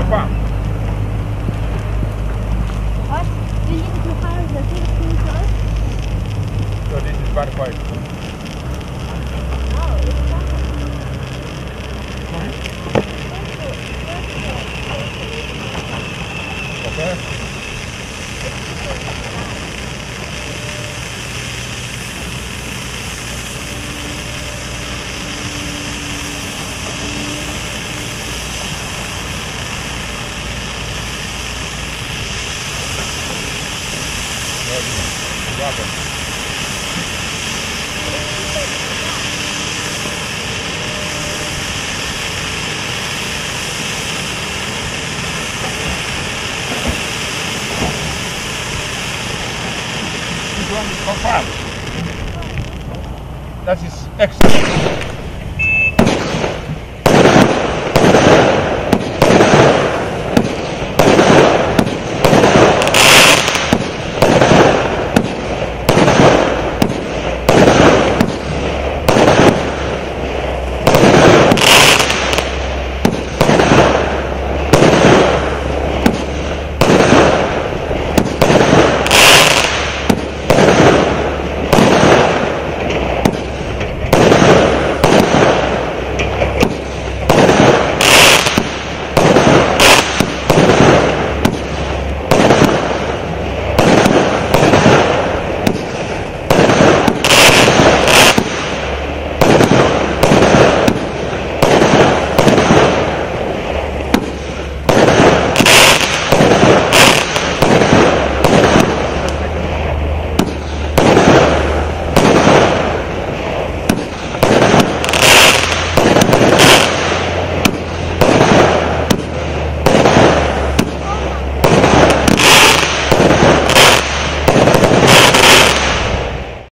Papa. What? Do you need to hire the for us? So this is bad. Oh, okay. rubber. This one. That is excellent.